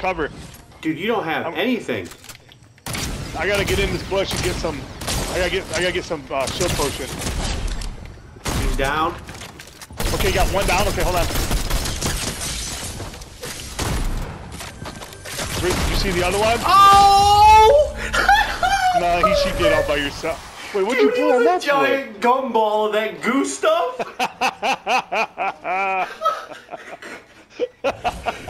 cover. Dude, you don't have I'm- anything. I gotta get in this bush and get some. I gotta get. I gotta get some uh, shield potion. He's down. Okay, got one down. Okay, hold on. You see the other one? Oh! Nah, he should get out by yourself. Wait, what'd Dude, you pull on that giant a gumball of that goo stuff.